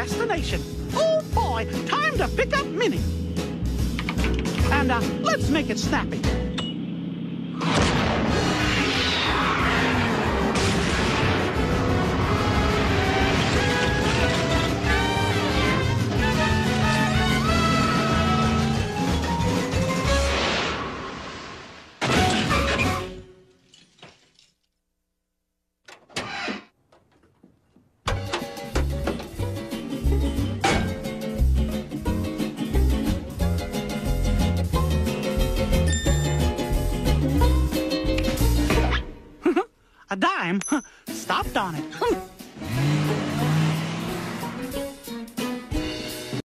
destination. Oh boy, time to pick up Minnie. And uh, let's make it snappy. A dime? Stopped on it.